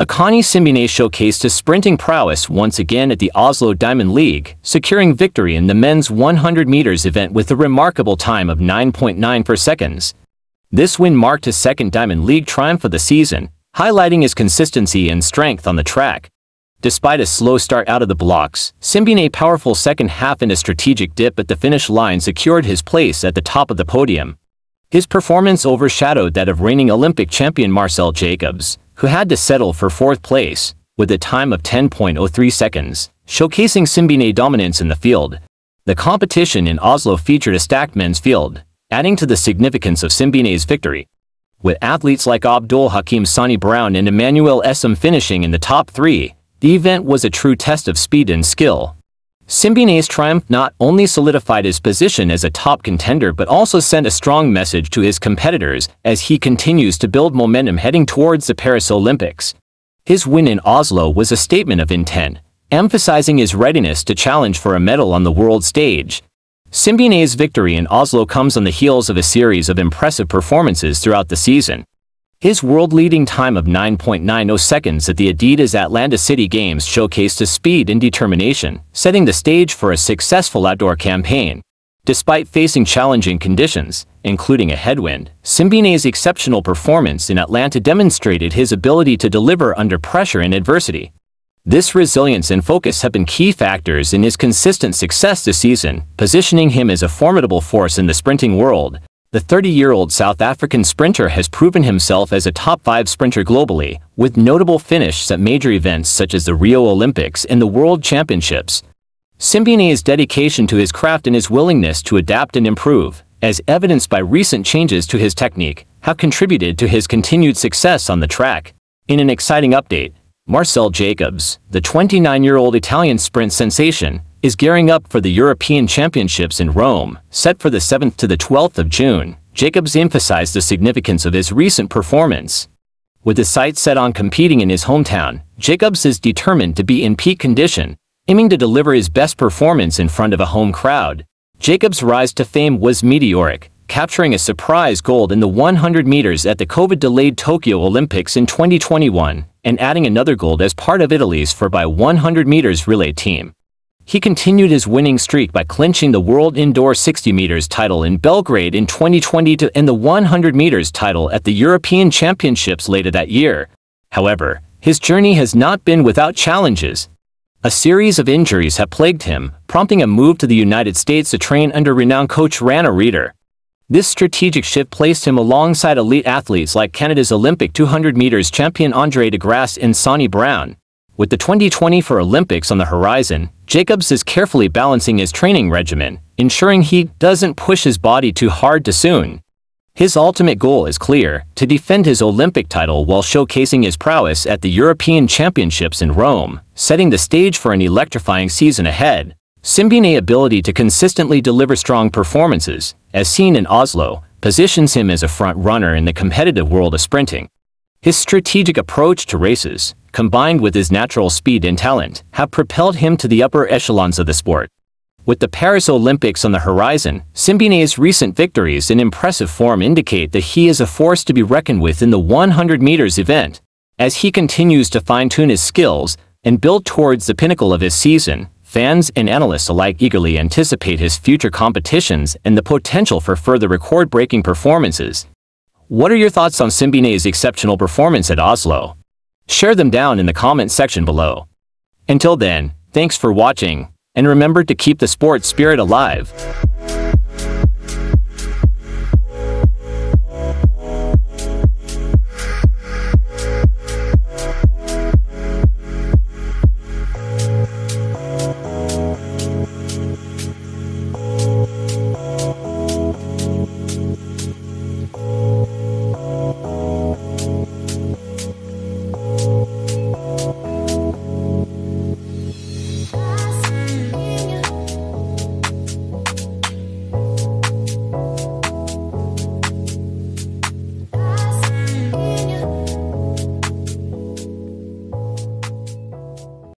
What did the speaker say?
Akani Simbine showcased his sprinting prowess once again at the Oslo Diamond League, securing victory in the men's 100 meters event with a remarkable time of 9.9 per seconds. This win marked his second Diamond League triumph of the season, highlighting his consistency and strength on the track. Despite a slow start out of the blocks, Simbine powerful second half and a strategic dip at the finish line secured his place at the top of the podium. His performance overshadowed that of reigning Olympic champion Marcell Jacobs, who had to settle for fourth place, with a time of 10.03 seconds, showcasing Simbine dominance in the field. The competition in Oslo featured a stacked men's field, adding to the significance of Simbine's victory. With athletes like Abdul Hakim Sani Brown and Emmanuel Eseme finishing in the top three, the event was a true test of speed and skill. Simbine's triumph not only solidified his position as a top contender but also sent a strong message to his competitors as he continues to build momentum heading towards the Paris Olympics. His win in Oslo was a statement of intent, emphasizing his readiness to challenge for a medal on the world stage. Simbine's victory in Oslo comes on the heels of a series of impressive performances throughout the season. His world-leading time of 9.90 seconds at the Adidas Atlanta City Games showcased his speed and determination, setting the stage for a successful outdoor campaign. Despite facing challenging conditions, including a headwind, Simbine's exceptional performance in Atlanta demonstrated his ability to deliver under pressure and adversity. This resilience and focus have been key factors in his consistent success this season, positioning him as a formidable force in the sprinting world. The 30-year-old South African sprinter has proven himself as a top 5 sprinter globally, with notable finishes at major events such as the Rio Olympics and the World Championships. Simbine's dedication to his craft and his willingness to adapt and improve, as evidenced by recent changes to his technique, have contributed to his continued success on the track. In an exciting update, Marcell Jacobs, the 29-year-old Italian sprint sensation, is gearing up for the European Championships in Rome, set for the 7th to the 12th of June. Jacobs emphasized the significance of his recent performance. With his sights set on competing in his hometown, Jacobs is determined to be in peak condition, aiming to deliver his best performance in front of a home crowd. Jacobs' rise to fame was meteoric, capturing a surprise gold in the 100 meters at the COVID-delayed Tokyo Olympics in 2021 and adding another gold as part of Italy's 4x100 meters relay team. He continued his winning streak by clinching the World Indoor 60 meters title in Belgrade in 2020 to end the 100 meters title at the European Championships later that year. However, his journey has not been without challenges. A series of injuries have plagued him, prompting a move to the United States to train under renowned coach Rana Reider. This strategic shift placed him alongside elite athletes like Canada's Olympic 200 meters champion Andre De Grasse and Sani Brown. With the 2024 Olympics on the horizon, Jacobs is carefully balancing his training regimen, ensuring he doesn't push his body too hard too soon. His ultimate goal is clear, to defend his Olympic title while showcasing his prowess at the European Championships in Rome, setting the stage for an electrifying season ahead. Simbine's ability to consistently deliver strong performances, as seen in Oslo, positions him as a front runner in the competitive world of sprinting. His strategic approach to races, combined with his natural speed and talent, have propelled him to the upper echelons of the sport. With the Paris Olympics on the horizon, Simbine's recent victories and impressive form indicate that he is a force to be reckoned with in the 100 meters event. As he continues to fine-tune his skills and build towards the pinnacle of his season, fans and analysts alike eagerly anticipate his future competitions and the potential for further record-breaking performances. What are your thoughts on Simbine's exceptional performance at Oslo? Share them down in the comment section below. Until then, thanks for watching, and remember to keep the sports spirit alive.